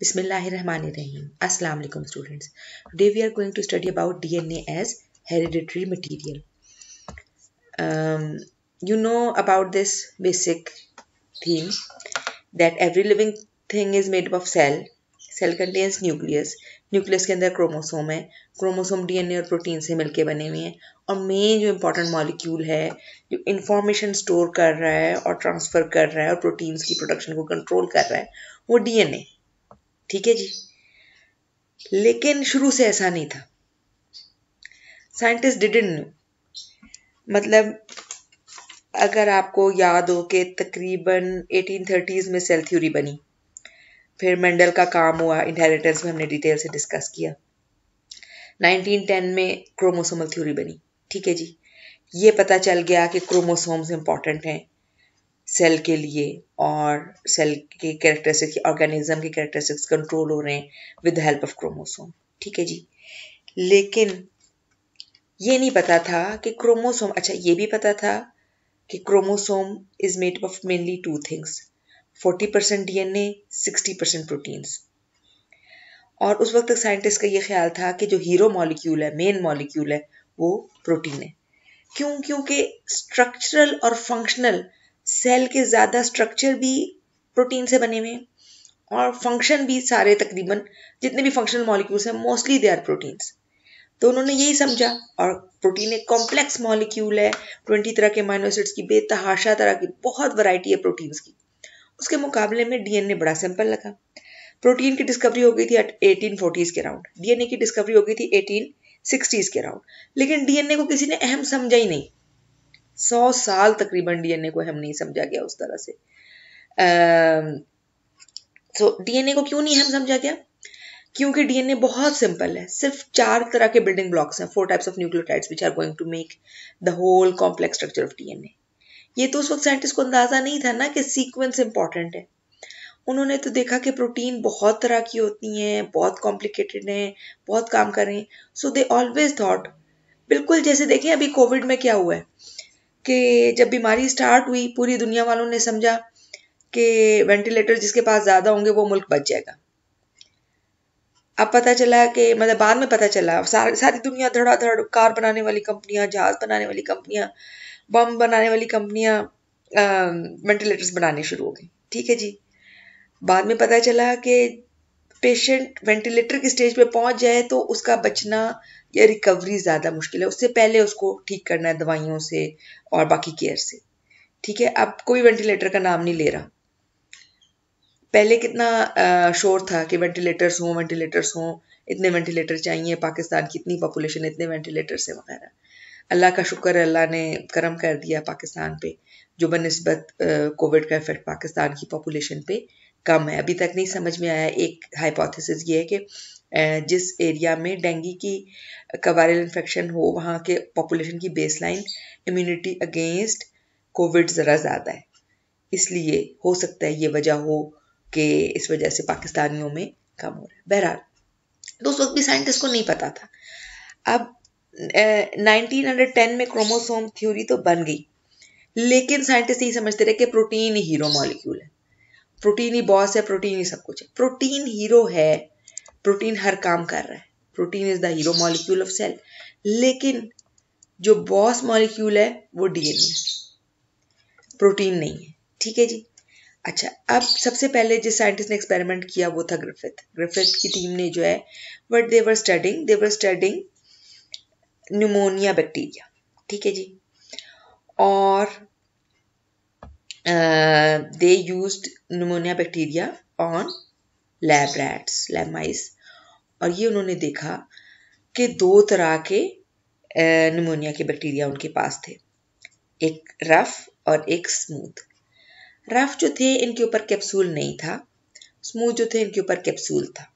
बिसमीम अस्सलाम वालेकुम students today we are going to study about DNA as hereditary material you know about this basic theme that every living thing is made of cell cell contains nucleus nucleus के अंदर chromosome है। Chromosome DNA और protein से मिलकर बने हुए हैं। और मेन जो इंपॉर्टेंट मॉलिक्यूल है, जो इंफॉर्मेशन स्टोर कर रहा है और ट्रांसफ़र कर रहा है और प्रोटीन्स की प्रोडक्शन को कंट्रोल कर रहा है, वो डीएनए ठीक है जी? लेकिन शुरू से ऐसा नहीं था। साइंटिस्ट डिडेंट मतलब अगर आपको याद हो कि तकरीबन 1830s में सेल थ्योरी बनी, फिर मेंडल का काम हुआ इंहेरिटेंस में हमने डिटेल से डिस्कस किया। 1910 में क्रोमोसोमल थ्योरी बनी, ठीक है जी? ये पता चल गया कि क्रोमोसोम्स इंपॉर्टेंट हैं। सेल के लिए और सेल के कैरेक्टरिस्टिक्स ऑर्गेनिज्म के कैरेक्टरिस्टिक्स कंट्रोल हो रहे हैं with the help of chromosome ठीक है जी? लेकिन ये नहीं पता था कि क्रोमोसोम अच्छा ये भी पता था कि chromosome is made of mainly two things 40 percent DNA 60 percent proteins और उस वक्त तक साइंटिस्ट का ये ख्याल था कि जो हीरो मॉलिक्यूल है मेन मॉलिक्यूल है, वो प्रोटीन है। क्यों? क्योंकि स्ट्रक्चरल और फंक्शनल सेल के ज़्यादा स्ट्रक्चर भी प्रोटीन से बने हुए हैं और फ़ंक्शन भी सारे तकरीबन जितने भी फंक्शनल मॉलिक्यूल्स हैं मोस्टली दे आर प्रोटीन्स तो उन्होंने यही समझा और प्रोटीन एक कॉम्प्लेक्स मॉलिक्यूल है ट्वेंटी तरह के माइनोसिड्स की, बेतहाशा तरह की, बहुत वैरायटी है प्रोटीन्स की. उसके मुकाबले में डीएनए बड़ा सिंपल लगा. प्रोटीन की डिस्कवरी हो गई थी एटीन फोर्टीज के राउंड डीएनए की डिस्कवरी हो गई थी एटीन सिक्सटीज के राउंड लेकिन डीएनए को किसी ने अहम समझा ही नहीं. सौ साल तकरीबन डीएनए को हम नहीं समझा गया उस तरह से। तो डीएनए so, को क्यों नहीं हम समझा गया? क्योंकि डीएनए बहुत सिंपल है। सिर्फ़ चार तरह के बिल्डिंग ब्लॉक्स हैं four types of nucleotides which are going to make the whole complex structure of DNA ये तो उस वक्त साइंटिस्ट को अंदाज़ा नहीं था ना कि सीक्वेंस इंपॉर्टेंट है। उन्होंने तो देखा कि प्रोटीन बहुत तरह की होती हैं बहुत कॉम्प्लिकेटेड हैं बहुत काम कर रहे हैं। सो दे ऑलवेज थॉट बिल्कुल जैसे देखें अभी कोविड में क्या हुआ है? कि जब बीमारी स्टार्ट हुई, पूरी दुनिया वालों ने समझा कि वेंटिलेटर जिसके पास ज़्यादा होंगे, वो मुल्क बच जाएगा। अब पता चला कि मतलब बाद में पता चला, सारी दुनिया धड़ाधड़ कार बनाने वाली कंपनियाँ, जहाज़ बनाने वाली कंपनियाँ बम बनाने वाली कंपनियाँ वेंटिलेटर्स बनाने शुरू हो गई। ठीक है जी। बाद में पता चला कि पेशेंट वेंटिलेटर की स्टेज पे पहुँच जाए तो उसका बचना या रिकवरी ज़्यादा मुश्किल है। उससे पहले उसको ठीक करना है दवाइयों से और बाकी केयर से। ठीक है? अब कोई वेंटिलेटर का नाम नहीं ले रहा। पहले कितना शोर था कि वेंटिलेटर्स हों वेंटिलेटर्स हों, इतने वेंटिलेटर चाहिए, पाकिस्तान की इतनी पॉपुलेशन इतने वेंटिलेटर्स हैं वगैरह। अल्लाह का शुक्र है, अल्लाह ने करम कर दिया पाकिस्तान पे, जो बनस्बत कोविड का इफ़ेक्ट पाकिस्तान की पॉपुलेशन पे। कम है। अभी तक नहीं समझ में आया एक हाइपोथेसिस ये है कि जिस एरिया में डेंगू की का वायरल इन्फेक्शन हो, वहाँ के पॉपुलेशन की बेसलाइन इम्यूनिटी अगेंस्ट कोविड ज़रा ज़्यादा है। इसलिए हो सकता है ये वजह हो कि इस वजह से पाकिस्तानियों में कम हो रहा है। बहरहाल तो उस वक्त भी साइंटिस्ट को नहीं पता था। अब नाइनटीन हंड्रेड टेन में क्रोमोसोम थ्योरी तो बन गई। लेकिन साइंटिस्ट यही समझते रहे कि प्रोटीन हीरो मॉलिक्यूल है। प्रोटीन ही बॉस है, प्रोटीन ही सब कुछ है। प्रोटीन हीरो है, प्रोटीन हर काम कर रहा है। Protein is the hero molecule of cell लेकिन जो बॉस मॉलिक्यूल है, वो डीएनए प्रोटीन नहीं है। ठीक है जी? अच्छा अब सबसे पहले जिस साइंटिस्ट ने एक्सपेरिमेंट किया, वो था ग्रिफिथ ग्रिफिथ की टीम ने जो है what they were studying they were studying pneumonia bacteria ठीक है जी? और they used pneumonia bacteria on lab rats lab mice और ये उन्होंने देखा कि दो तरह के निमोनिया के बैक्टीरिया उनके पास थे। एक रफ और एक स्मूथ रफ जो थे, इनके ऊपर कैप्सूल नहीं था। स्मूथ जो थे, इनके ऊपर कैप्सूल था।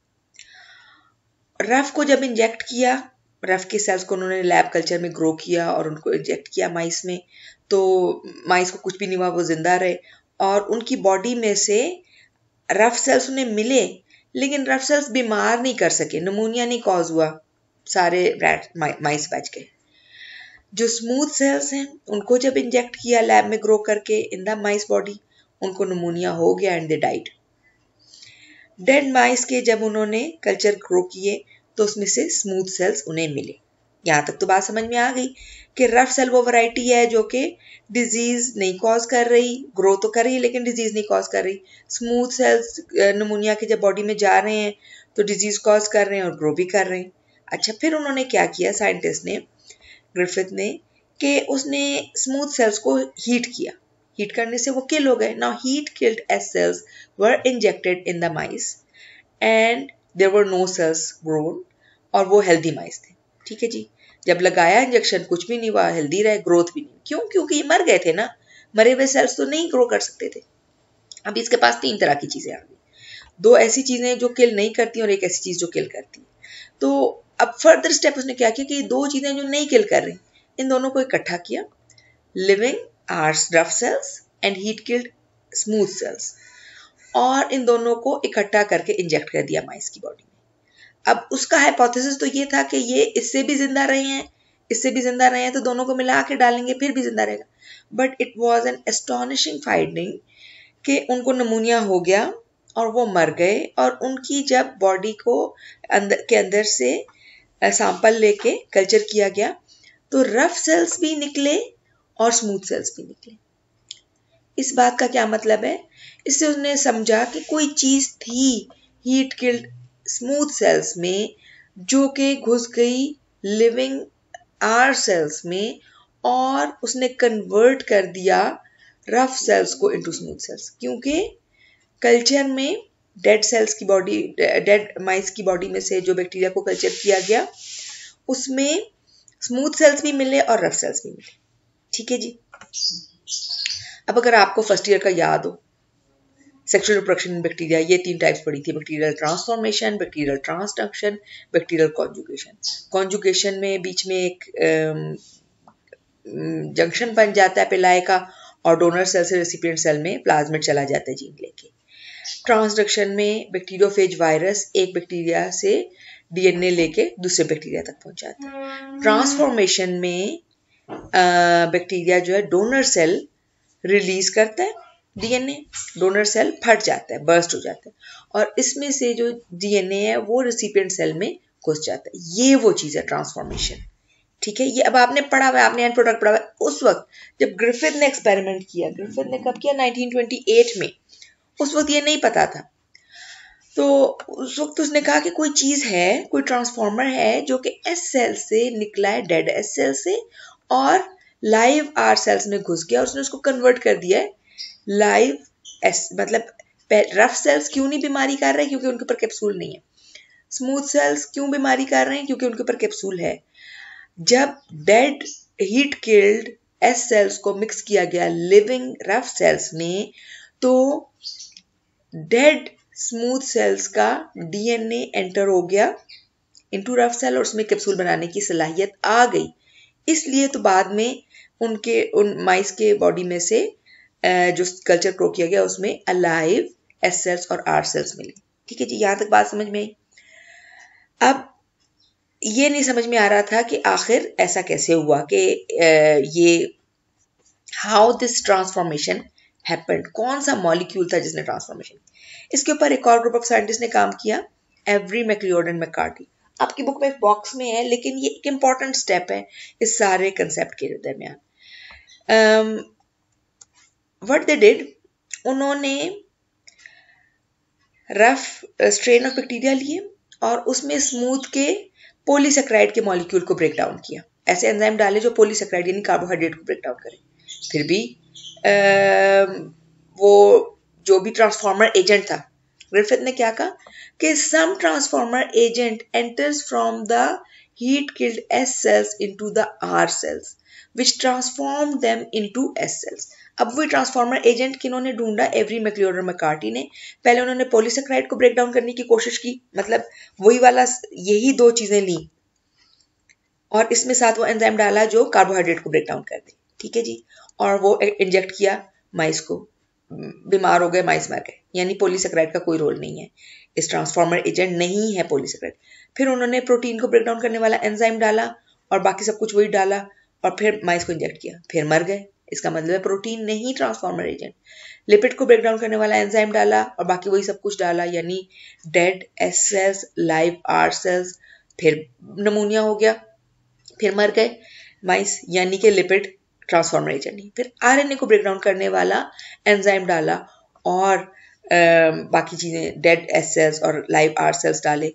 रफ को जब इंजेक्ट किया रफ के सेल्स को उन्होंने लैब कल्चर में ग्रो किया और उनको इंजेक्ट किया माइस में तो माइस को कुछ भी नहीं हुआ, वो ज़िंदा रहे। और उनकी बॉडी में से रफ सेल्स उन्हें मिले, लेकिन रफ सेल्स बीमार नहीं कर सके नमूनिया नहीं कॉज हुआ, सारे रैट माइस बच गए। जो स्मूथ सेल्स हैं, उनको जब इंजेक्ट किया लैब में ग्रो करके इन द माइस बॉडी उनको नमूनिया हो गया and they died dead mice के जब उन्होंने कल्चर ग्रो किए तो उसमें से स्मूथ सेल्स उन्हें मिले। यहाँ तक तो बात समझ में आ गई कि रफ सेल वो वैरायटी है जो कि डिज़ीज़ नहीं कॉज कर रही ग्रो तो कर रही है, लेकिन डिज़ीज़ नहीं कॉज कर रही। स्मूथ सेल्स नमूनिया के जब बॉडी में जा रहे हैं तो डिज़ीज़ कॉज कर रहे हैं और ग्रो भी कर रहे हैं। अच्छा फिर उन्होंने क्या किया? साइंटिस्ट ने ग्रिफिथ ने, कि उसने स्मूथ सेल्स को हीट किया। हीट करने से वो किल हो गए। Now heat killed S cells were injected in the mice and there were no cells grown और वो हेल्दी माइस थे। ठीक है जी? जब लगाया इंजेक्शन कुछ भी नहीं हुआ हेल्दी रहे ग्रोथ भी नहीं। क्यों? क्योंकि ये मर गए थे ना। मरे हुए सेल्स तो नहीं ग्रो कर सकते थे। अब इसके पास तीन तरह की चीज़ें आ गई। दो ऐसी चीज़ें जो किल नहीं करती और एक ऐसी चीज़ जो किल करती है। तो अब फर्दर स्टेप उसने क्या किया कि दो चीज़ें जो नहीं किल कर रही, इन दोनों को इकट्ठा किया। Living R rough cells and heat killed smooth cells और इन दोनों को इकट्ठा करके इंजेक्ट कर दिया माइस की बॉडी में। अब उसका हाइपोथेसिस तो ये था कि ये इससे भी ज़िंदा रहे हैं, इससे भी ज़िंदा रहे हैं तो दोनों को मिला के डालेंगे, फिर भी ज़िंदा रहेगा। But it was an astonishing finding कि उनको नमूनिया हो गया और वो मर गए और उनकी जब बॉडी को अंदर के अंदर से सैंपल लेके कल्चर किया गया तो रफ सेल्स भी निकले और स्मूथ सेल्स भी निकले। इस बात का क्या मतलब है? इससे उसने समझा कि कोई चीज़ थी हीट किल्ड स्मूथ सेल्स में, जो कि घुस गई लिविंग आर सेल्स में, और उसने कन्वर्ट कर दिया रफ सेल्स को इनटू स्मूथ सेल्स क्योंकि कल्चर में डेड सेल्स की बॉडी डेड माइस की बॉडी में से जो बैक्टीरिया को कल्चर किया गया, उसमें स्मूथ सेल्स भी मिले और रफ सेल्स भी मिले। ठीक है जी? अब अगर आपको फ़र्स्ट ईयर का याद हो सेक्सुअल रिप्रोडक्शन बैक्टीरिया ये तीन टाइप्स पड़ी थी bacterial transformation bacterial transduction bacterial conjugation conjugation में बीच में एक जंक्शन बन जाता है पिलाए का और डोनर सेल से रेसिपिएंट सेल में प्लाज्मेट चला जाता है जीन लेके. ट्रांसडक्शन में बैक्टीरियोफेज वायरस एक बैक्टीरिया से डीएनए लेके दूसरे बैक्टीरिया तक पहुंचाता है. ट्रांसफॉर्मेशन में बैक्टीरिया जो है डोनर सेल रिलीज़ करता है डीएनए डोनर सेल फट जाता है, बर्स्ट हो जाता है। और इसमें से जो डीएनए है, वो रिसिपिएंट सेल में घुस जाता है। ये वो चीज़ है ट्रांसफॉर्मेशन ठीक है? ये अब आपने पढ़ा हुआ है, आपने एंड प्रोडक्ट पढ़ा हुआ है। उस वक्त जब ग्रिफिथ ने एक्सपेरिमेंट किया ग्रिफिथ ने कब किया? 1928 में। उस वक्त ये नहीं पता था। तो उस वक्त उसने कहा कि कोई चीज़ है, कोई ट्रांसफॉर्मर है, जो कि एस सेल से निकला है डेड एस सेल से, और लाइव आर सेल्स में घुस गया और उसने उसको कन्वर्ट कर दिया है। लाइव एस मतलब रफ सेल्स क्यों नहीं बीमारी कर रहे? हैं क्योंकि उनके ऊपर कैप्सूल नहीं है। स्मूथ सेल्स क्यों बीमारी कर रहे हैं? क्योंकि उनके ऊपर कैप्सूल है। जब dead heat killed S cells को मिक्स किया गया लिविंग रफ सेल्स में तो डेड स्मूथ सेल्स का डीएनए एंटर हो गया इनटू रफ सेल और उसमें कैप्सूल बनाने की सलाहियत आ गई। इसलिए तो बाद में उनके, उन माइस के बॉडी में से जो कल्चर प्रो किया गया, उसमें अलाइव एस सेल्स और आर सेल्स मिली। ठीक है जी, यहाँ तक बात समझ में आई? अब, ये नहीं समझ में आ रहा था कि आखिर ऐसा कैसे हुआ कि ये हाउ दिस ट्रांसफॉर्मेशन हैपेंड कौन सा मॉलिक्यूल था जिसने ट्रांसफॉर्मेशन इसके ऊपर एक और ग्रुप ऑफ़ साइंटिस्ट ने काम किया एवरी मैक्लियोड एंड मैकार्टी आपकी बुक में एक बॉक्स में है लेकिन ये एक इंपॉर्टेंट स्टेप है इस सारे कंसेप्ट के दरमियान। वट दे डिड उन्होंने रफ स्ट्रेन ऑफ़ बैक्टीरिया लिए और उसमें स्मूथ के पोलीसेक्राइड के मॉलिक्यूल को ब्रेक डाउन किया। ऐसे एंजाइम डाले जो पोलीसेक्राइड यानी कार्बोहाइड्रेट को ब्रेक डाउन करें। फिर भी आ, वो जो भी ट्रांसफॉर्मर एजेंट था ग्रिफिथ ने क्या कहा? कि some transformer agent enters from the heat killed S cells into the R cells which transform them into S cells अब वही ट्रांसफॉर्मर एजेंट किन्होंने ढूंढा? एवरी मैक्लियोडर मैकार्टी ने। पहले उन्होंने पोलिसक्राइड को ब्रेक डाउन करने की कोशिश की। मतलब वही वाला यही दो चीज़ें ली। और इसमें साथ वो एंजाइम डाला जो कार्बोहाइड्रेट को ब्रेक डाउन कर दे। ठीक है जी? और वो इंजेक्ट किया माइस को। बीमार हो गए, माइस मर गए। यानी पोलिसक्राइड का कोई रोल नहीं है। इस ट्रांसफॉर्मर एजेंट नहीं है पोलिसक्राइड फिर उन्होंने प्रोटीन को ब्रेक डाउन करने वाला एंजाइम डाला और बाकी सब कुछ वही डाला और फिर माइस को इंजेक्ट किया। फिर मर गए। इसका मतलब है प्रोटीन नहीं ट्रांसफॉर्मर एजेंट लिपिड को ब्रेक डाउन करने वाला एंजाइम डाला और बाकी वही सब कुछ डाला। यानी dead S cells live R cells फिर नमूनिया हो गया। फिर मर गए। माइस यानी कि लिपिड ट्रांसफॉर्मर एजेंट नहीं फिर आरएनए को ब्रेक डाउन करने वाला एंजाइम डाला और आ, बाकी चीज़ें डेड एस सेल्स और लाइव आर सेल्स डाले।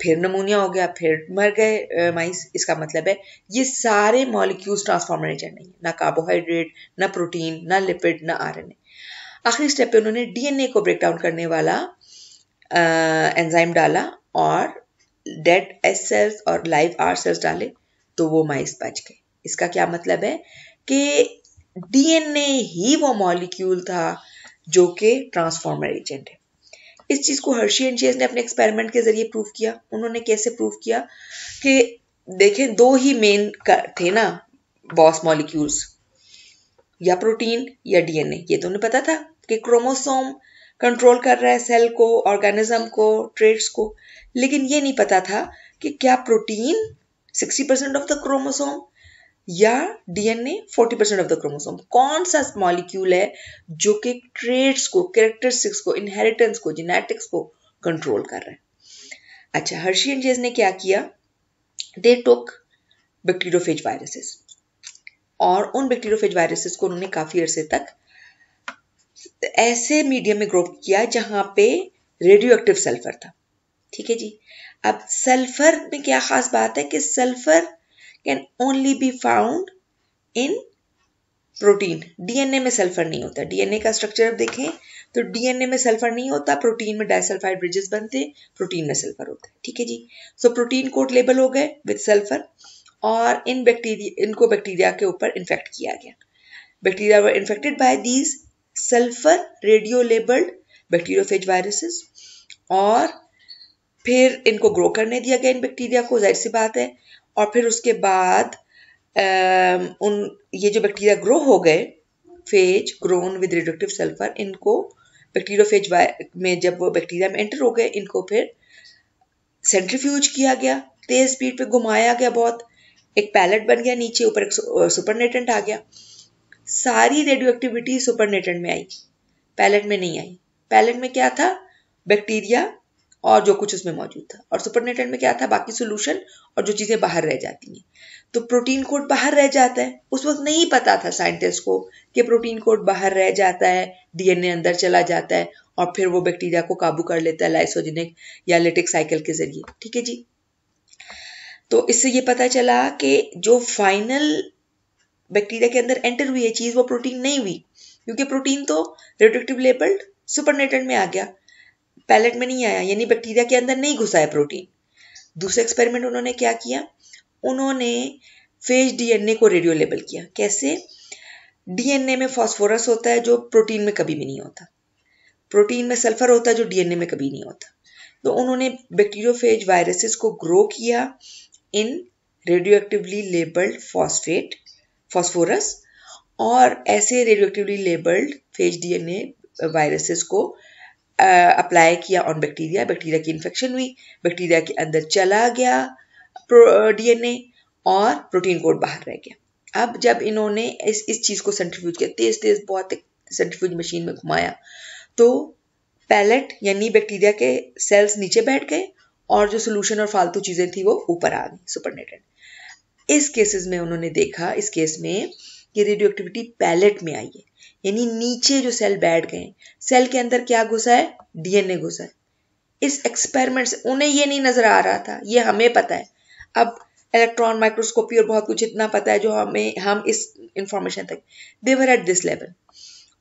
फिर नमूनिया हो गया फिर मर गए माइस इसका मतलब है ये सारे मॉलिक्यूल्स ट्रांसफॉर्मर एजेंट नहीं है। ना कार्बोहाइड्रेट ना प्रोटीन ना लिपिड ना आरएनए आखिरी स्टेप पे उन्होंने डीएनए को ब्रेक डाउन करने वाला एंजाइम डाला और डेड एस सेल्स और लाइव आर सेल्स डाले तो वो माइस बच गए। इसका क्या मतलब है? कि डीएनए ही वो मॉलिक्यूल था जो कि ट्रांसफॉर्मर एजेंट है। इस चीज़ को हर्शी एंड चेस ने अपने एक्सपेरिमेंट के ज़रिए प्रूव किया। उन्होंने कैसे प्रूव किया कि देखें, दो ही मेन थे ना बॉस मॉलिक्यूल्स या प्रोटीन या डीएनए ये तो उन्हें पता था कि क्रोमोसोम कंट्रोल कर रहा है सेल को ऑर्गेनिज्म को ट्रेड्स को। लेकिन ये नहीं पता था कि क्या protein 60 percent of the chromosome या DNA 40 percent of the chromosome कौन सा मॉलिक्यूल है जो कि ट्रेड्स को कैरेक्टरिस्टिक्स को इनहेरिटेंस को जेनेटिक्स को कंट्रोल कर रहा है? अच्छा हर्शी एंड जेज ने क्या किया? दे टुक बैक्टीरियोफेज वायरसेस और उन बैक्टीरियोफेज वायरसेस को उन्होंने काफ़ी अरसे तक ऐसे मीडियम में ग्रो किया जहाँ पे रेडियो एक्टिव सल्फ़र था। ठीक है जी? अब सल्फ़र में क्या खास बात है कि sulphur can only be found in protein DNA में सल्फ़र नहीं होता। डीएनए का स्ट्रक्चर अब देखें तो डीएनए में सल्फ़र नहीं होता प्रोटीन में डाइसल्फाइड ब्रिजेस बनते प्रोटीन में सल्फ़र होता। है ठीक है जी? सो प्रोटीन कोड लेबल हो गए विद सल्फ़र और इन बैक्टीरिया इनको बैक्टीरिया के ऊपर इन्फेक्ट किया गया। Bacteria were infected by these sulphur radio labelled bacteriophage viruses और फिर इनको ग्रो करने दिया गया इन बैक्टीरिया को। ज़ाहिर सी बात है और फिर उसके बाद उन, ये जो बैक्टीरिया ग्रो हो गए phage grown with radioactive sulphur इनको बैक्टीरियोफेज में जब वो बैक्टीरिया में एंटर हो गए, इनको फिर सेंट्रीफ्यूज किया गया, तेज स्पीड पे घुमाया गया बहुत, एक पैलेट बन गया नीचे, ऊपर एक सुपरनेटेंट आ गया। सारी रेडियो एक्टिविटी सुपरनेटेंट में आई पैलेट में नहीं आई। पैलेट में क्या था? बैक्टीरिया और जो कुछ उसमें मौजूद था। और सुपरनेटेंट में क्या था? बाकी सोल्यूशन और जो चीज़ें बाहर रह जाती हैं। तो प्रोटीन कोड बाहर रह जाता है। उस वक्त नहीं पता था साइंटिस्ट को कि प्रोटीन कोड बाहर रह जाता है डीएनए अंदर चला जाता है और फिर वो बैक्टीरिया को काबू कर लेता है लाइसोजेनिक या लिटिक साइकिल के ज़रिए। ठीक है जी? तो इससे ये पता चला कि जो फाइनल बैक्टीरिया के अंदर एंटर हुई है चीज़ वो प्रोटीन नहीं हुई। क्योंकि प्रोटीन तो रेडियोक्टिव लेबल्ड सुपरनेटेंट में आ गया। पैलेट में नहीं आया, यानी बैक्टीरिया के अंदर नहीं घुसा है प्रोटीन। दूसरा एक्सपेरिमेंट उन्होंने क्या किया? उन्होंने फ़ेज़ डीएनए को रेडियो लेबल किया। कैसे? डीएनए में फॉस्फोरस होता है जो प्रोटीन में कभी भी नहीं होता। प्रोटीन में सल्फ़र होता है जो डीएनए में कभी नहीं होता। तो उन्होंने बैक्टीरियोफेज वायरसेस को ग्रो किया in radioactively labelled phosphate phosphorus और ऐसे radioactively labelled phage DNA viruses को अप्लाई किया ऑन बैक्टीरिया बैक्टीरिया की इन्फेक्शन हुई बैक्टीरिया के अंदर चला गया डीएनए और प्रोटीन कोड बाहर रह गया। अब जब इन्होंने इस इस चीज़ को सेंट्रीफ्यूज किया, तेज तेज, बहुत सेंट्रीफ्यूज मशीन में घुमाया तो पैलेट यानी बैक्टीरिया के सेल्स नीचे बैठ गए और जो सोल्यूशन और फालतू चीज़ें थी वो ऊपर आ गई सुपरनेटेड इस केसेस में उन्होंने देखा, इस केस में कि रेडियो एक्टिविटी पैलेट में आई है। यानी नीचे जो सेल बैठ गए सेल के अंदर क्या घुसा है? डीएनए घुसा है। इस एक्सपेरिमेंट से उन्हें ये नहीं नज़र आ रहा था, ये हमें पता है। अब इलेक्ट्रॉन माइक्रोस्कोपी और बहुत कुछ इतना पता है जो हमें, हम इस इंफॉर्मेशन तक देवर एट दिस लेवल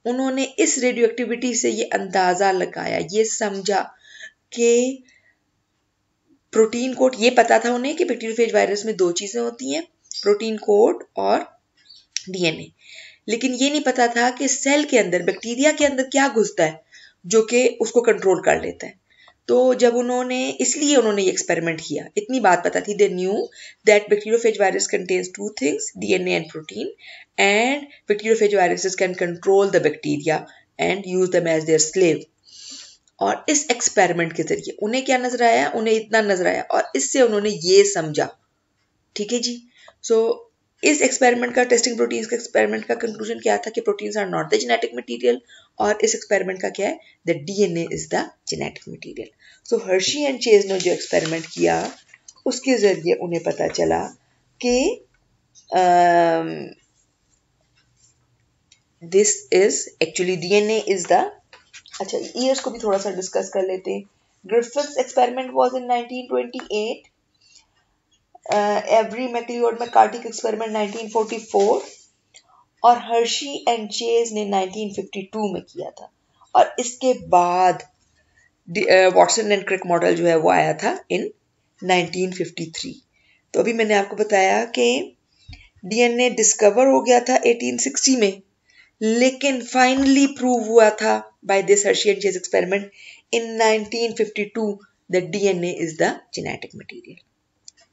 उन्होंने इस रेडियो एक्टिविटी से ये अंदाज़ा लगाया, ये समझा कि प्रोटीन कोड ये पता था उन्हें कि बैक्टीरियोफेज वायरस में दो चीज़ें होती हैं प्रोटीन कोड और डीएनए लेकिन ये नहीं पता था कि सेल के अंदर, बैक्टीरिया के अंदर क्या घुसता है, जो कि उसको कंट्रोल कर लेता है। तो जब उन्होंने, इसलिए उन्होंने ये एक्सपेरिमेंट किया। इतनी बात पता थी। They knew that bacteriophage virus contains two things DNA and protein and bacteriophage viruses can control the bacteria and use them as their slave और इस एक्सपेरिमेंट के ज़रिए उन्हें क्या नज़र आया? उन्हें इतना नज़र आया। और इससे उन्होंने ये समझा। ठीक है जी? सो इस एक्सपेरिमेंट का टेस्टिंग प्रोटीन्स का एक्सपेरिमेंट का कंक्लूजन क्या था कि proteins are not the genetic material और इस एक्सपेरिमेंट का क्या है? The DNA is the genetic material so Hershey and Chase ने जो एक्सपेरिमेंट किया, उसके ज़रिए उन्हें पता चला कि this is actually DNA is the अच्छा ईयर्स को भी थोड़ा सा डिस्कस कर लेते हैं। Griffith's experiment was in 1928 Avery MacLeod McCarty experiment 1944 और हर्शी एंड चेज ने 1952 में किया था और इसके बाद वॉटसन एंड क्रिक मॉडल जो है वो आया था इन 1953 तो अभी मैंने आपको बताया कि डीएनए डिस्कवर हो गया था 1860 में, लेकिन फाइनली प्रूव हुआ था by this Hershey and Chase experiment in 1952 that DNA is the genetic material.